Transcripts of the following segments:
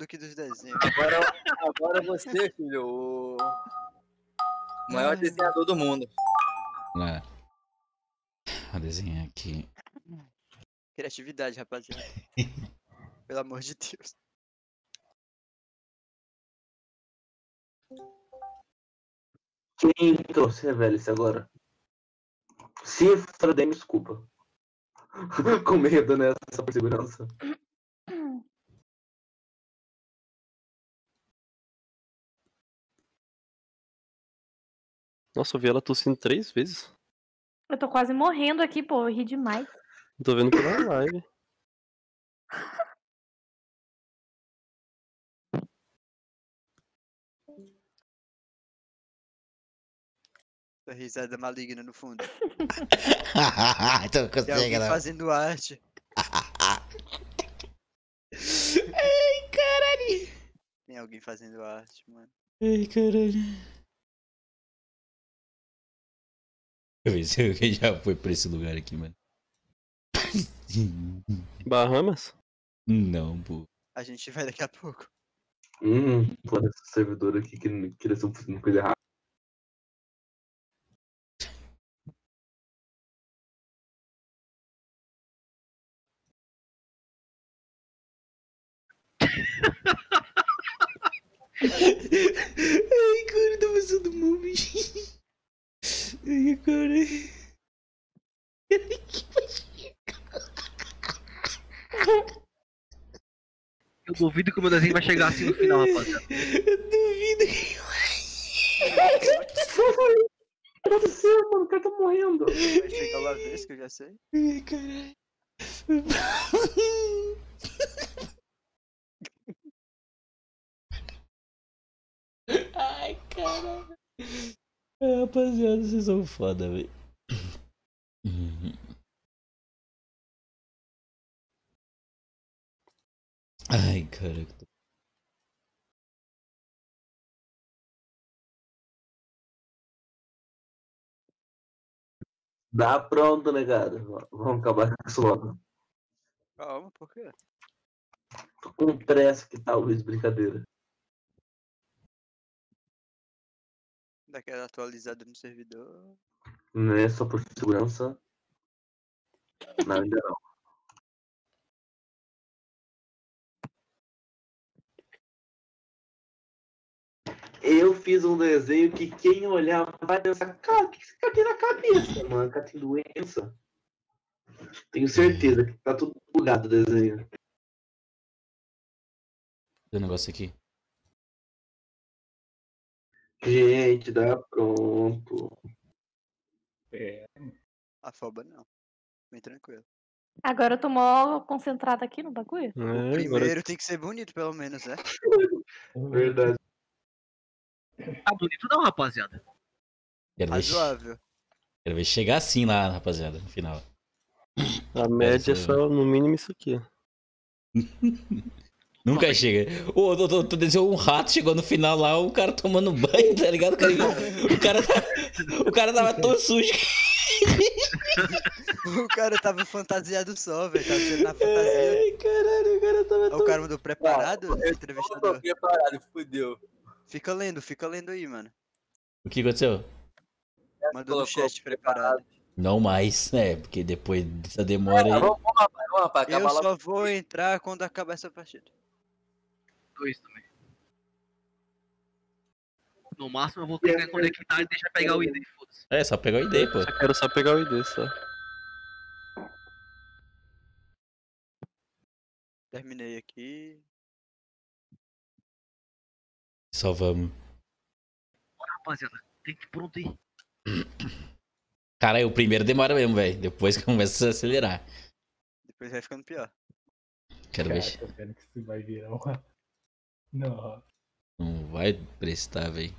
do que dos desenhos. Agora, agora você, filho, o maior desenhador do mundo. Lá. Vou desenhar aqui. Criatividade, rapaziada. Pelo amor de Deus. Quem trouxe velho agora? Se for desculpa. Com medo, né? Só por segurança. Nossa, eu vi ela tossindo três vezes. Eu tô quase morrendo aqui, pô. Eu ri demais. Tô vendo pela live. Essa risada maligna no fundo. então Tem consegue, alguém né? fazendo arte. Ai, caralho. Tem alguém fazendo arte, mano. Ai, caralho. Deixa eu ver se alguém já foi pra esse lugar aqui, mano. Bahamas? Não, pô. A gente vai daqui a pouco. Hum, pô, esse servidor aqui que que eles estão fazendo coisa errada. Ai, cara, tá passando mal, bicho. Ai, cara. Eu duvido que o meu desenho vai chegar assim no final, rapaziada. Eu duvido que O que aconteceu, mano? O cara tá morrendo. Vai chegar uma vez que eu já sei. Ai, caralho. Ai, caralho. É, rapaziada, vocês são foda, velho. Ai, cara. Dá pronto, né, cara? Vamos acabar com isso logo. Calma, por quê? Tô com pressa que tá, Luiz, brincadeira. Daquela atualizada no servidor. Não é só por segurança. Não, ainda não. Eu fiz um desenho que quem olhar vai pensar, cara, o que esse cara tem na cabeça, mano? O cara tem doença. Tenho certeza que tá tudo bugado o desenho. Tem um negócio aqui. Gente, dá pronto. É. Afoba não. Bem tranquilo. Agora eu tô mó concentrada aqui no bagulho. É, agora... Primeiro tem que ser bonito, pelo menos, né? Verdade. Tá bonito não, rapaziada. Quero ver, Razoável. quero ver chegar assim lá, rapaziada, no final. A média é só no mínimo isso aqui. Nunca chega. Ô, tu, tu, tu desenhou um rato, chegou no final lá, o cara tomando banho, tá ligado? O cara, o cara, tá- o cara tava tão sujo. O cara tava fantasiado só, velho. Tava sendo na fantasia. Ai, caralho, o cara tava tão... O cara mandou preparado, Eu tô entrevistador. preparado, fudeu. Fica lendo, fica lendo aí, mano. O que aconteceu? Mandou no chat preparado. Não mais, né? Porque depois dessa demora aí... Vamos, vamos, rapaz, vamos, rapaz. Eu só vou entrar quando acabar essa partida. Dois também. No máximo eu vou ter que conectar e deixar pegar o ID, foda-se. É, só pegar o ID, pô. Eu quero só pegar o ID só. Terminei aqui. Só vamos. Bora, rapaziada. Tem que ir pronto aí. Cara, o primeiro demora mesmo, velho. Depois começa a acelerar. Depois vai ficando pior. Quero Cara, ver. tô vendo que isso vai virar uma. Não. Não vai prestar, velho.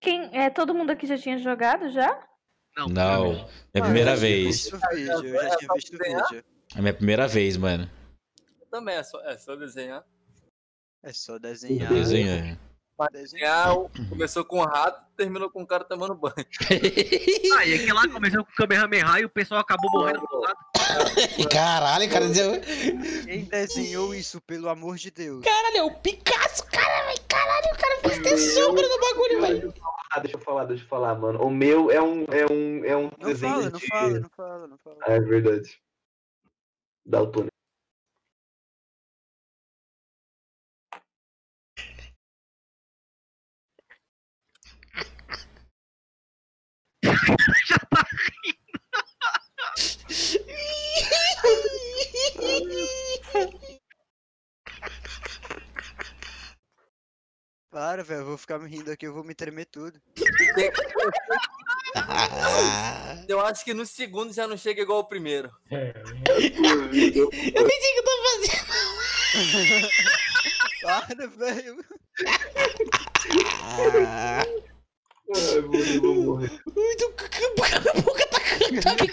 Quem, é, todo mundo aqui já tinha jogado já? Não, Não. É a primeira eu vez. vídeo, eu já É tinha visto o vídeo. É a minha primeira vez, mano. Também é só, é só desenhar. É só desenhar. Desenhar. Começou com o rato, terminou com o cara tomando banho. Ah, e aqui lá começou com o Kamehameha e o pessoal acabou morrendo do lado. Caralho, cara. Quem desenhou isso, pelo amor de Deus? Caralho, é o Picasso, cara, velho. Caralho, o cara fez ter sombra no bagulho, velho. Ah, deixa eu falar, deixa eu falar, mano. O meu é um, é um, é um Não desenho fala, não de... fala, não fala, não fala. Ah, é verdade. Daltônico. Para, velho, eu vou ficar me rindo aqui, eu vou me tremer tudo. Eu acho que no segundo já não chega igual o primeiro. É, eu pensei que eu tava fazendo. Para, velho. Ai, eu vou morrer. muito a boca tá cantando.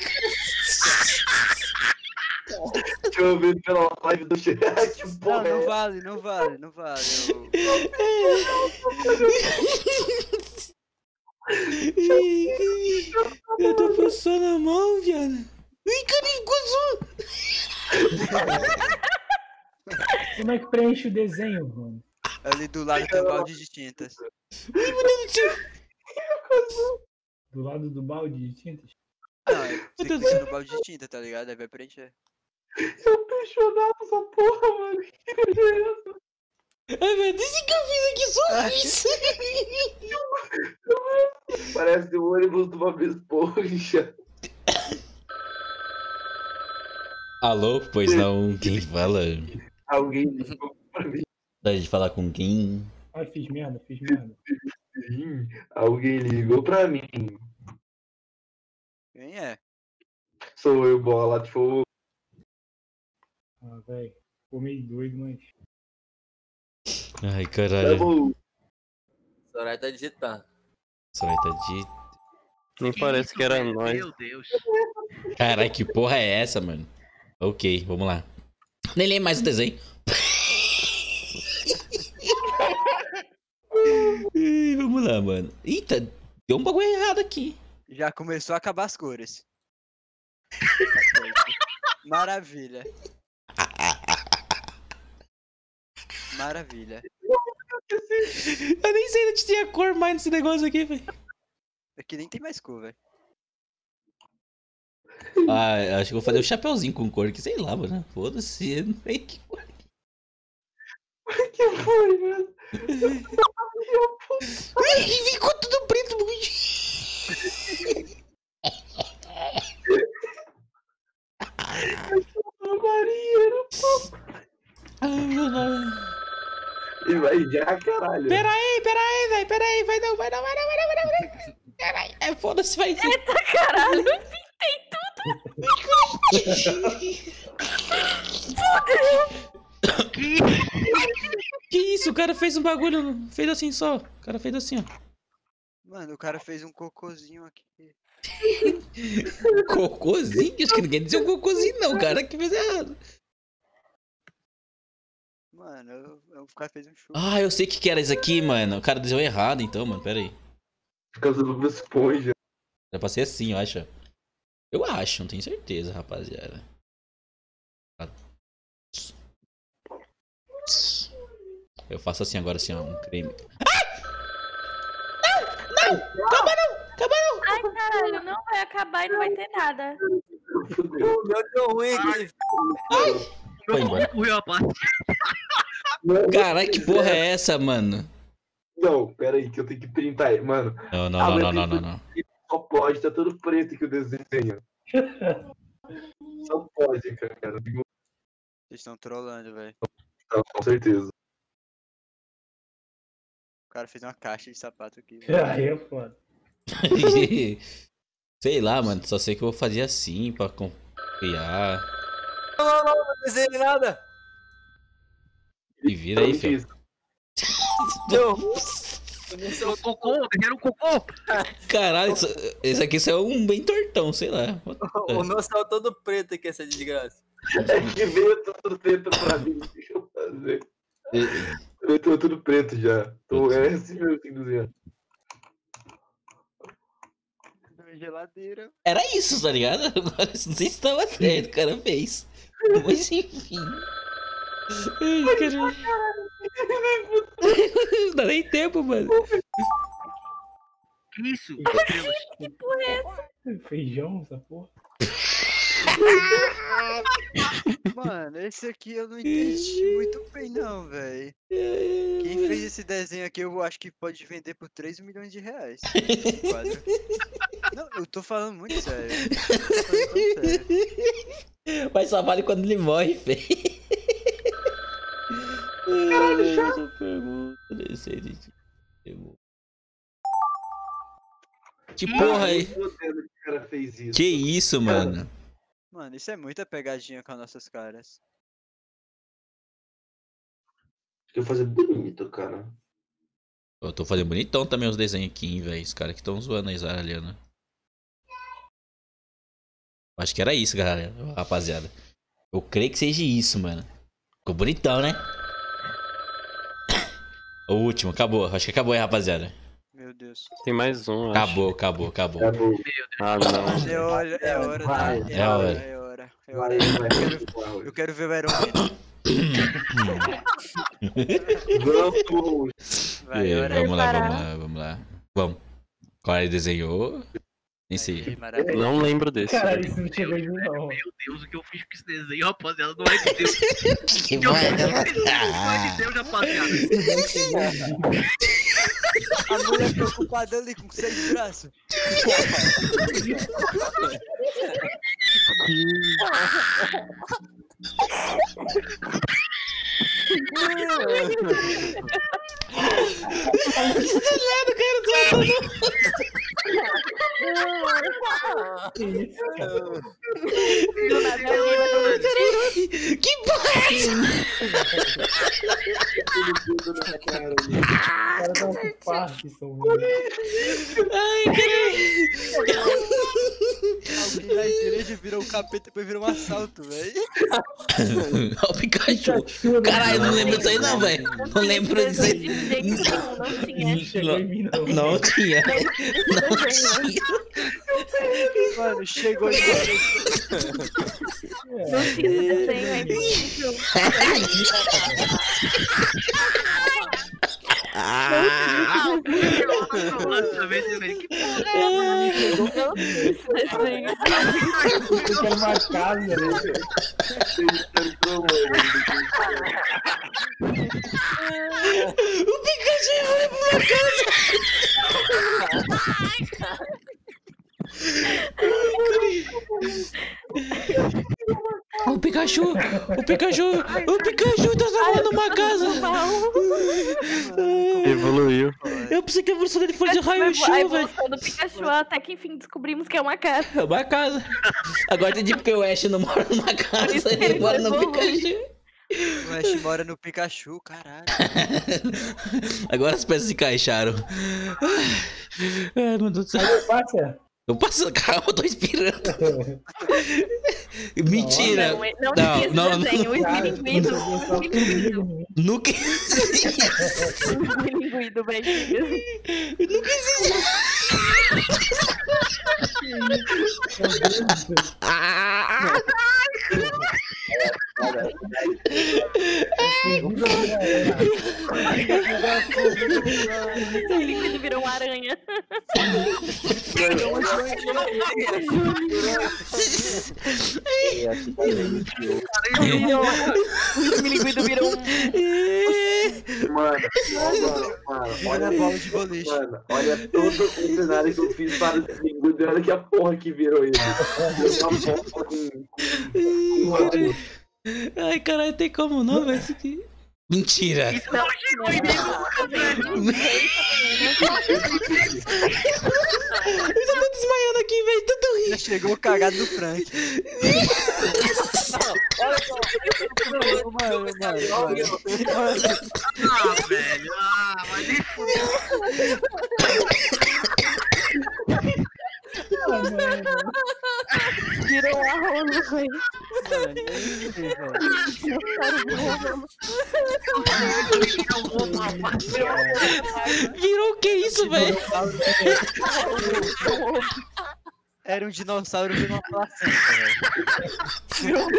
Deixa eu ver pela live do chat. Que Não, porra não é vale, não vale, não vale. Eu- Eu tô passando a mão, viado. Ai, cara, gozou. Como é que preenche o desenho, mano? Ali do lado tem um balde de tintas. Ai, meu Deus do céu. Do lado do balde de tintas? Não, é- você clica no balde de tinta, tá ligado? Aí vai preencher. Eu apaixonado essa porra, mano. Que beleza. Ai, meu Deus, o que eu fiz aqui só isso. Parece o ônibus de uma esponja. Alô, pois não, quem fala? Alguém ligou pra mim. Dá de falar com quem? Ai, fiz merda, fiz merda. Alguém ligou pra mim. Quem é? Sou eu, bola de fogo. Ah, velho. Ficou meio doido, mas. Ai, Tá caralho. bom. Soraya tá digitando. Vai estar de. Nem parece que era nós. Meu Deus. Caralho, que porra é essa, mano? Ok, vamos lá. Nem lembro mais o desenho. Ai, vamos lá, mano. Eita, deu um bagulho errado aqui. Já começou a acabar as cores. Maravilha. Maravilha. Eu nem sei onde tinha cor mais nesse negócio aqui, velho. Aqui nem tem mais cor, velho. Ah, acho que eu vou fazer o chapeuzinho com cor, que sei lá, mano. Foda-se, não sei que cor. que foi, mano? Ai, ficou tudo preto. Marinheiro. Ah, E vai já, caralho. Pera aí, pera aí, velho, pera aí, vai não, vai não, vai não, vai não, vai não, vai não. Caralho, é foda-se, vai. Eita caralho! Que Que isso, o cara fez um bagulho, fez assim só. O cara fez assim, ó. Mano, o cara fez um cocôzinho aqui. Cocôzinho? Acho que ninguém dizia um cocôzinho, não, o cara que fez errado. Mano, eu- eu- o cara fez um chute. Ah, eu sei o que, que era isso aqui, mano. O cara desenhou errado, então, mano, pera aí. Por causa do Bob esponja. Pra ser assim, eu acho. Eu acho, não tenho certeza, rapaziada. Eu faço assim agora, assim, ó, um creme. Ai, caralho, não vai acabar e não vai ter nada. Meu deu ruim aqui. Foi meu embora. pau correu a parte. Caralho, que porra é essa, mano? Não, pera aí, que eu tenho que printar aí. Mano, Não, não, não, não, não, não, não. só pode, tá todo preto aqui o desenho. Só pode, cara. Não, Vocês estão trolando, velho. com certeza. O cara fez uma caixa de sapato aqui. Aí é foda. Sei lá, mano, só sei que eu vou fazer assim pra confiar. Não, não, não desenhei nada. E vira aí, filho. Deu. Meu cocô, desenharam um cocô. Caralho, isso- esse aqui saiu um bem tortão, sei lá. O meu saiu todo preto aqui, essa desgraça. É que veio tudo preto pra mim. Deixa eu fazer. Eu tô tudo preto já. Tô, é mesmo que desenhar. Geladeira. Era isso, tá ligado? Agora, não sei se tava certo, o cara fez. Mas enfim. Ai, caralho. Não dá nem tempo, mano. Que isso? Que porra é essa? Feijão, essa porra. Mano, esse aqui eu não entendi muito bem não, velho. Quem fez esse desenho aqui eu acho que pode vender por 3 milhões de reais. Não, eu tô falando muito sério. Tô falando sério. Mas só vale quando ele morre, feio. Caralho, de- Que porra aí? Que isso. Que isso, mano? Mano, isso é muita pegadinha com as nossas caras. Acho que eu vou fazer bonito, cara. Eu tô fazendo bonitão também os desenhos aqui, hein, velho. Os caras que estão zoando a Isaraliana. Acho que era isso, galera, rapaziada. Eu creio que seja isso, mano. Ficou bonitão, né? O último, acabou. Acho que acabou, hein, rapaziada. Meu Deus. Tem mais um, acho. Acabou, acabou, acabou. Acabou. Ah, não. É hora, é hora, Vai, da- é, é hora, é hora, é hora. Eu quero, eu quero ver o Iron Man. Vamos. Vai, É, vamos lá, vamos lá, vamos lá. Vamos. Qual ele desenhou? Nem sei. Maravilha. Não lembro desse. Caralho, isso não mim, não. Meu Deus, o que eu fiz com esse desenho, rapaziada, não é de Deus. Que Eu é não é de Deus, rapaziada. A mulher preocupada ali com seis braços. Do nada ali, Que essa? O cara Alguém na igreja virou um capeta e depois virou um assalto, velho. Olha o Pikachu. Caralho, eu não lembro disso aí não, velho. Não lembro disso aí. Não tinha. Não chegou em mim, não. Não tinha. Não tinha. Mano, chegou e Não tinha desenho, é impossível. Ah. Eu quero uma casa, né? o Pikachu foi pra minha casa. O Pikachu, o Pikachu, o Pikachu tá salvando uma casa. Evoluiu. Eu pensei que a evolução dele foi de A raio-x, velho. evolução do Pikachu, até que enfim descobrimos que é uma casa. É uma casa. Agora entendi porque o Ash não mora numa casa, ele ele mora no. Pikachu. o Ash mora no Pikachu, caralho. Agora as peças se encaixaram. Ai, meu Deus do céu. Eu passo, calma, eu tô inspirando. Mentira. Não, não, Não, não, desenho. O Cara, esmilinguido. eu só O esmilinguido. comigo, Nunca. O esmilinguido, velho. Nunca existiu. Meu Deus do céu. Ah! O esmilinguido virou uma aranha. Virou- O esmilinguido virou um. Mano, mano, mano, Olha a bola de boliche. Mano, olha todo o cenário que eu fiz para o e olha que a porra que virou ele. Uma com, com Ai, caralho, tem como não, velho? Isso aqui. Mentira. Isso não chegou em mim. Eu só tô desmaiando aqui, velho. Tanto rir. Já chegou cagado do Frank. Mano, mano, mano. Ah, velho. Ah, mas nem fudeu. Virou rola, velho. Cara, Virou o que isso, velho? Era um dinossauro de uma placenta, velho.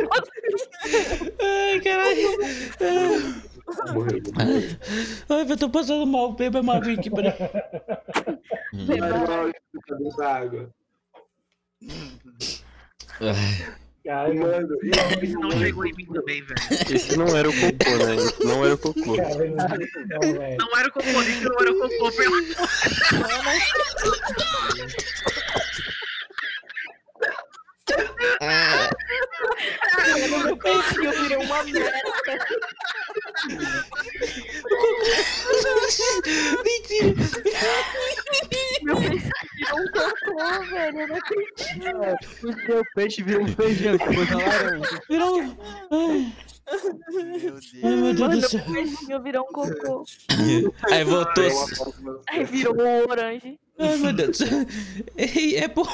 Ai, caralho. Morreu. Ai, eu tô passando mal. Beba uma água aqui, peraí. Da água. Ai, Cara, Mano, Esse não chegou em mim também, velho. Esse não era o cocô, né? Esse não era o cocô. cara, não, velho. Não era o cocô, nem que não era o cocô, pelo Meu peixinho virou uma merda. Mentira. Meu peixinho virou um cocô, velho. Eu não acredito. O seu peixe virou um feijão, que coisa laranja. Virou. Ai, Meu Deus. ai, meu Deus Mano, do céu. meu peixinho virou um cocô. Aí voltou. Aí virou um orange. Ai, meu Deus. Ei, é bom.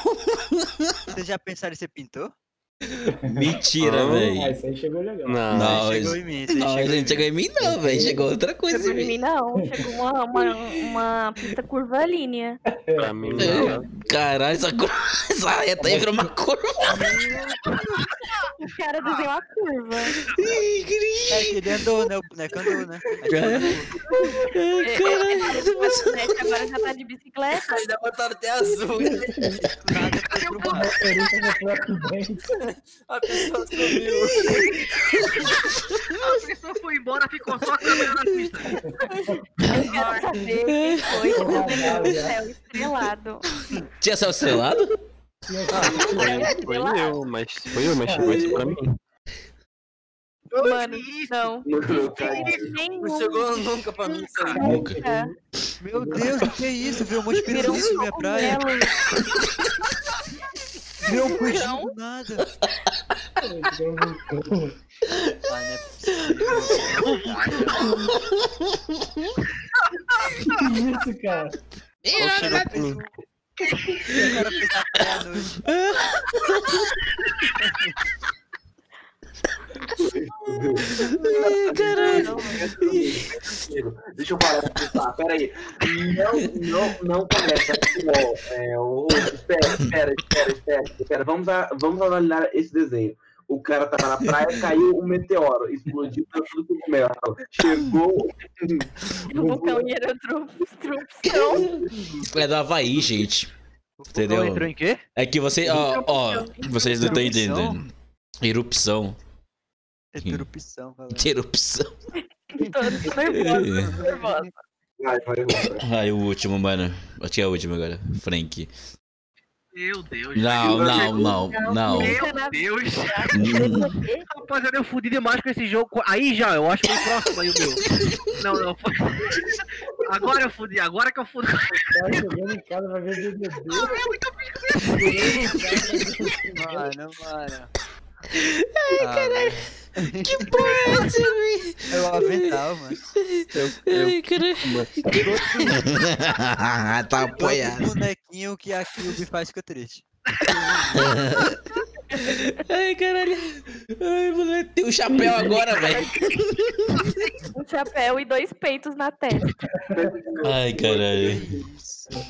Vocês já pensaram em ser pintor? Mentira, Não, Ah, velho. isso aí chegou legal. Não, Não, chegou isso- em mim, Não, a chegou em gente chegou em mim, não, velho. Chegou outra coisa Chegou em mim. não. Chegou uma, uma, uma pista curvilínea. pra mim não. Caralho, essa, cor... essa reta aí virou uma curva. O cara desenhou uma curva. É ele andou, né? O boneco andou, né? Caralho, passando- Né, que Agora já tá de bicicleta. Ainda botaram até azul. nada foi pro foi. A pessoa sumiu. A pessoa foi embora, ficou só a câmera na pista. Eu quero saber quem foi que desenhou o céu estrelado. Tinha céu estrelado? Foi eu, mas foi eu, mas chegou isso pra mim. Mano, não. Cara. Não chegou nunca pra mim aí. Nunca. Meu Deus, o que é isso? Um de Virou pirulito na minha praia. Peixinho do nada. Ah, não é Que isso, cara? possível. O cara fez um- o cara fez a praia à noite. Ai, caralho. Deixa eu falar com você. Tá, pera aí. Não, não, não começa. Ó, É, ô, espera, espera, espera, espera, espera. Vamos, a, vamos analisar esse desenho. O cara tava na praia, caiu um meteoro, explodiu tá tudo com mel. Chegou. O vulcão erupção. É do Havaí, gente. Entendeu? Entrou em quê? É que você, ó, ó, vocês não estão entendendo. Erupção. Interrupção, galera. Erupção. Tô nervosa, tô nervosa. Vai, vai, vai. Ai, o último, mano. Acho que é o último agora. Frank. Meu Deus. Não, não, não, não. Meu Deus. Rapaziada, eu fudi demais com esse jogo. Aí já, eu acho que foi o próximo aí o meu. Não, não, foi. Agora eu fudi, agora que eu fudi. Tá chegando em casa pra ver BBB. Mano, mano. Ai, caralho. Que porra é essa, velho? É o avental, mano. Ai, caralho. tá apoiado. Todo bonequinho que a Cube faz fica triste. Ai, caralho. Ai, moleque, tem um chapéu agora, velho. Um chapéu e dois peitos na testa. Ai, caralho.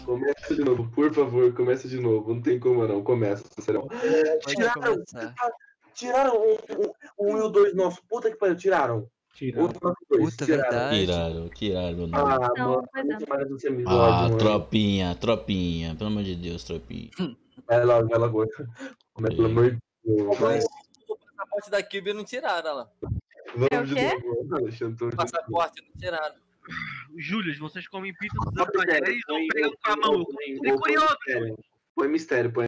Começa de novo, por favor, começa de novo. Não tem como não, começa. Pode Tiraram. Tiraram um, um, um e o dois nosso. Puta que pariu, tiraram. Tira. O nosso dois, Puta, tiraram. verdade. Tiraram, tiraram nome. Ah, Não, mano, mas esse Ah, episódio, mano. tropinha, tropinha. Pelo amor de Deus, tropinha. Vai lá, vai lá, agora. Mas, pelo amor de Deus. vai. O passaporte da Cube não tiraram, olha lá. É Vamos o de quê? novo. Alexandre, passaporte não tiraram. Júlio, vocês comem pizza dos Põe anos ou pegam com a mão? Eu põe- Fiquei curioso. Põe mistério, põe